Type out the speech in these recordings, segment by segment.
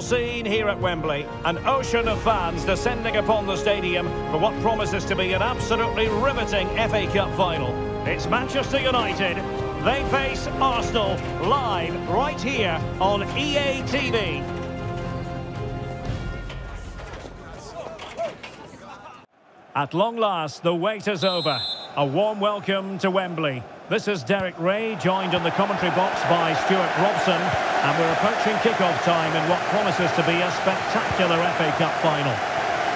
scene here at Wembley. An ocean of fans descending upon the stadium for what promises to be an absolutely riveting FA Cup final. It's Manchester United. They face Arsenal live right here on EA TV. At long last, the wait is over. A warm welcome to Wembley. This is Derek Ray, joined in the commentary box by Stuart Robson, and we're approaching kick-off time in what promises to be a spectacular FA Cup final.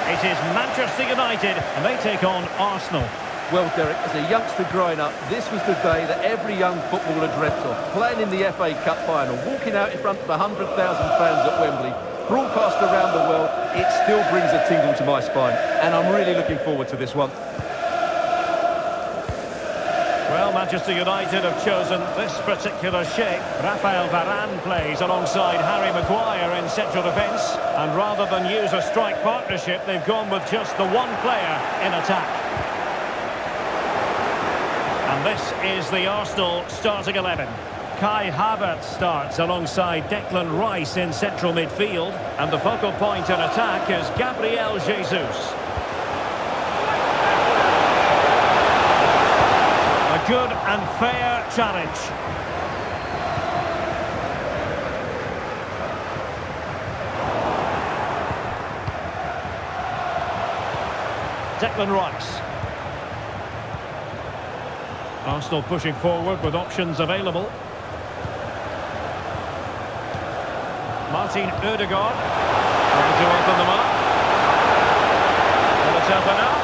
It is Manchester United, and they take on Arsenal. Well, Derek, as a youngster growing up, this was the day that every young footballer dreamt of. Playing in the FA Cup final, walking out in front of 100,000 fans at Wembley, broadcast around the world, it still brings a tingle to my spine. And I'm really looking forward to this one. Well, Manchester United have chosen this particular shape. Rafael Varane plays alongside Harry Maguire in central defence. And rather than use a strike partnership, they've gone with just the one player in attack. And this is the Arsenal starting 11. Kai Havertz starts alongside Declan Rice in central midfield. And the focal point in attack is Gabriel Jesus. Good and fair challenge. Declan Rice. Arsenal pushing forward with options available. Martin Odegaard. Trying to open them up. Will it open up?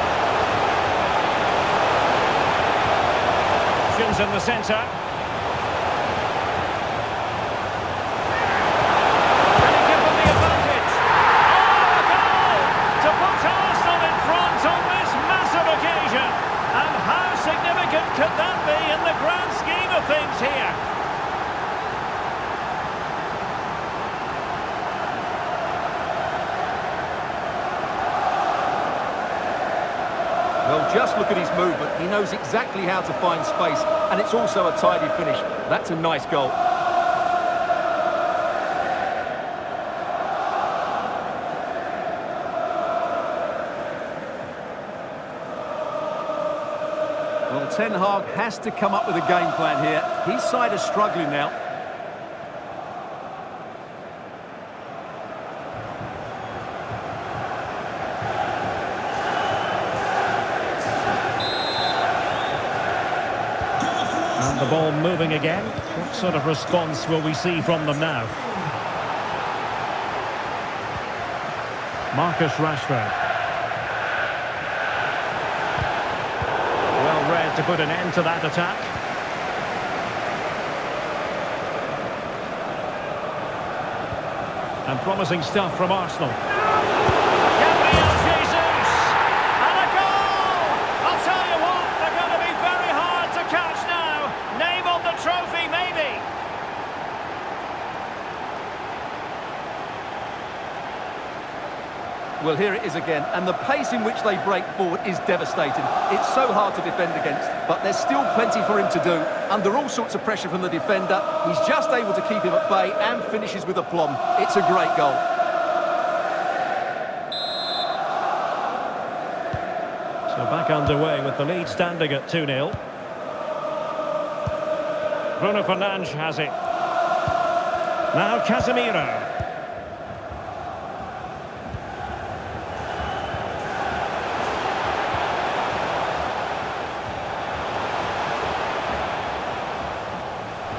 Options in the centre. Can he give them the advantage? Oh, a goal! To put Arsenal in front on this massive occasion. And how significant could that be in the grand scheme of things here? Well, just look at his movement. He knows exactly how to find space, and it's also a tidy finish. That's a nice goal. Well, Ten Hag has to come up with a game plan here. His side is struggling now. And the ball moving again. What sort of response will we see from them now? Marcus Rashford. Well read to put an end to that attack. And promising stuff from Arsenal. Is again, and the pace in which they break forward is devastating. It's so hard to defend against, but there's still plenty for him to do. Under all sorts of pressure from the defender, he's just able to keep him at bay and finishes with aplomb. It's a great goal. So back underway with the lead standing at 2-0. Bruno Fernandes has it. Now Casemiro.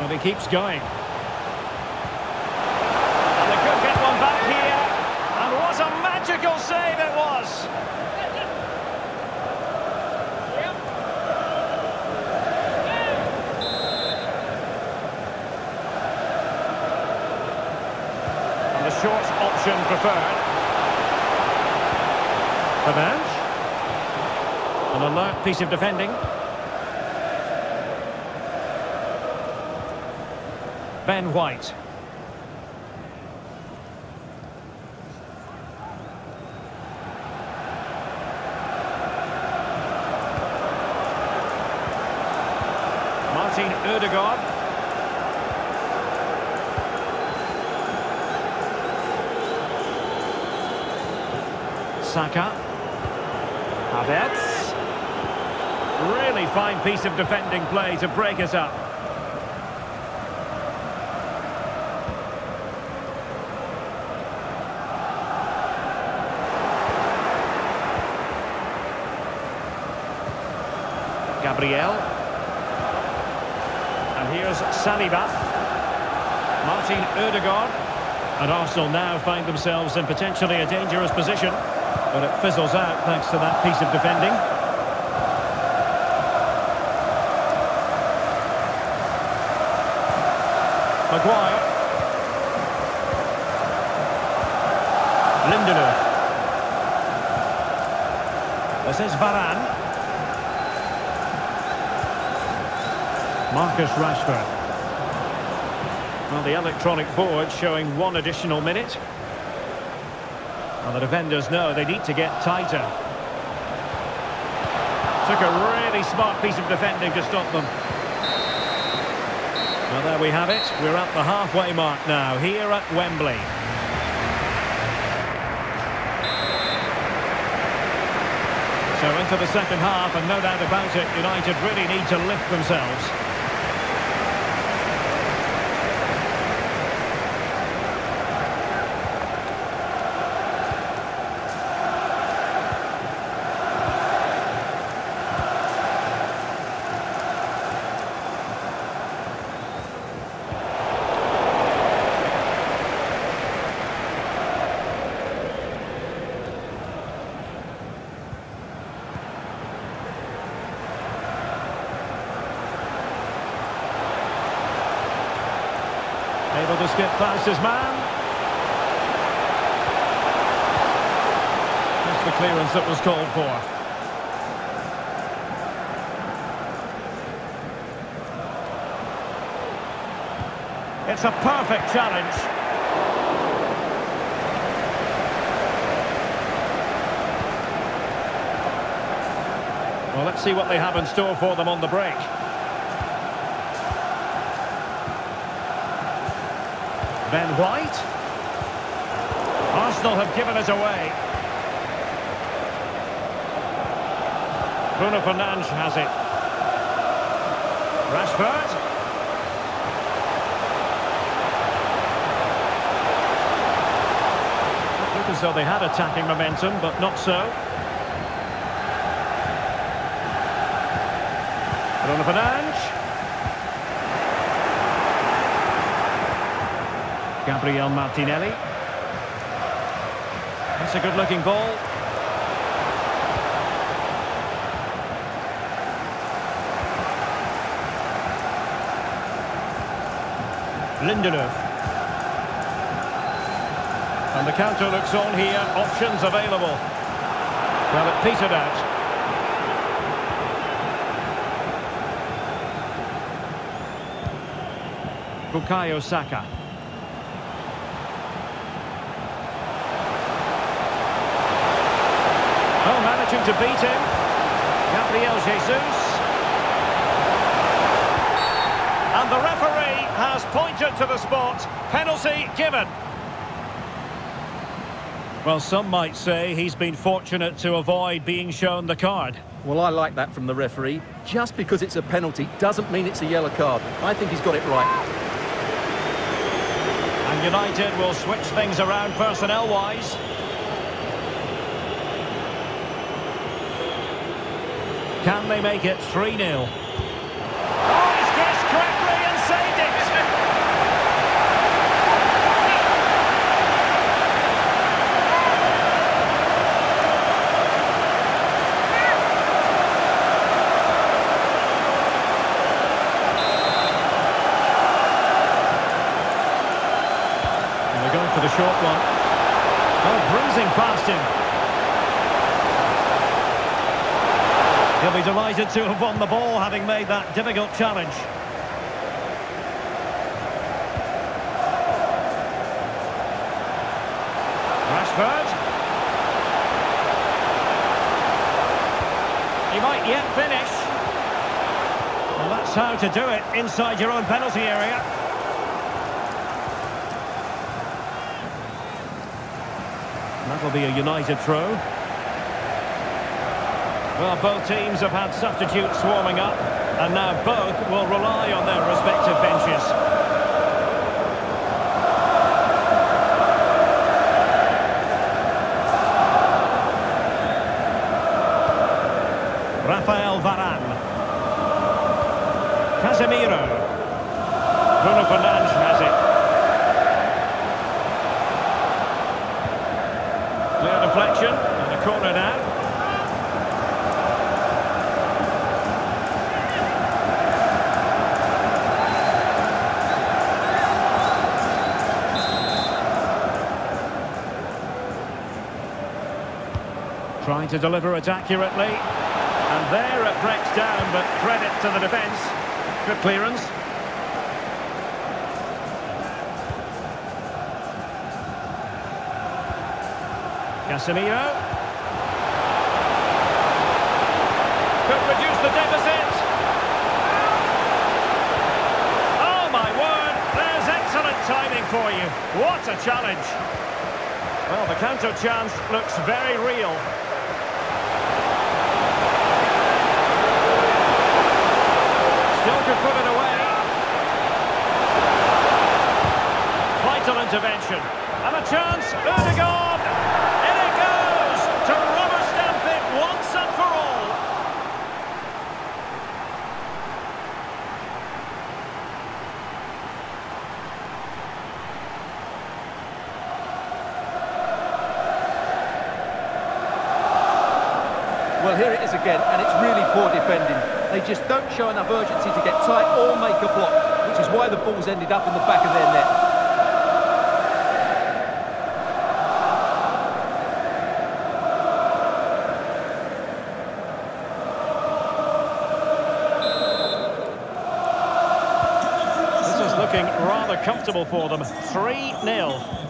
And he keeps going. And they could get one back here. And what a magical save it was. And the short option preferred. Fernandes. An alert piece of defending. Ben White. Martin Odegaard. Saka. Havertz. Really fine piece of defending play to break us up. Gabriel. And here's Saliba. Martin Odegaard. And Arsenal now find themselves in potentially a dangerous position. But it fizzles out thanks to that piece of defending. Maguire. Lindelof. This is Varane. Marcus Rashford. Well, the electronic board showing one additional minute. Well, the defenders know they need to get tighter. Took a really smart piece of defending to stop them. Well, there we have it. We're at the halfway mark now, here at Wembley. So into the second half, and no doubt about it, United really need to lift themselves. To past his man. That's the clearance that was called for. It's a perfect challenge. Well, let's see what they have in store for them on the break. Ben White. Arsenal have given it away. Bruno Fernandes has it. Rashford. Look as though they had attacking momentum, but not so. Bruno Fernandes. Gabriel Martinelli. That's a good-looking ball. Lindelof. And the counter looks on here. Options available. Well, it petered out. Bukayo Saka. Oh, managing to beat him. Gabriel Jesus. And the referee has pointed to the spot. Penalty given. Well, some might say he's been fortunate to avoid being shown the card. Well, I like that from the referee. Just because it's a penalty doesn't mean it's a yellow card. I think he's got it right. And United will switch things around personnel-wise. Can they make it 3-0? Oh, he's guessed correctly and saved it! And they're going for the short one. Oh, bruising past him. He'll be delighted to have won the ball, having made that difficult challenge. Rashford. He might yet finish. Well, that's how to do it inside your own penalty area. That'll be a United throw. Well, both teams have had substitutes warming up, and now both will rely on their respective benches. Rafael Varane. Casemiro. Bruno Fernandes has it. Clear deflection, and a corner now. Trying to deliver it accurately. And there it breaks down, but credit to the defence. Good clearance. Casemiro. Could reduce the deficit. Oh my word, there's excellent timing for you. What a challenge. Well, the counter chance looks very real. Still could put it away. Vital intervention. And a chance. Erdogan. In it goes. To rubber stamp it once and for all. Well, here it is again, and it's really poor defending. They just don't show enough urgency to get tight or make a block, which is why the ball's ended up in the back of their net. Comfortable for them. 3-0.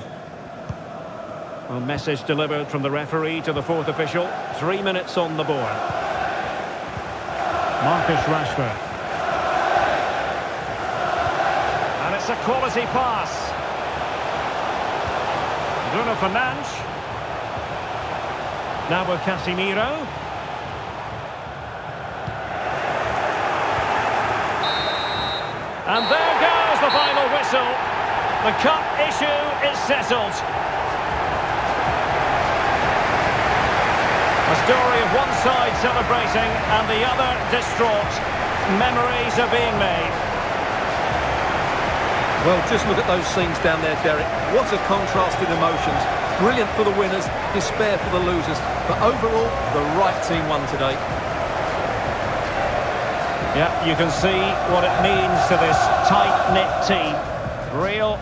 A message delivered from the referee to the fourth official. Three minutes on the board. Marcus Rashford. And it's a quality pass. Bruno Fernandes. Now with Casemiro. And there the final whistle. The cup issue is settled. A story of one side celebrating and the other distraught. Memories are being made. Well, just look at those scenes down there, Derek. What a contrast in emotions. Brilliant for the winners, despair for the losers. But overall, the right team won today. Yeah, you can see what it means to this tight-knit team. Real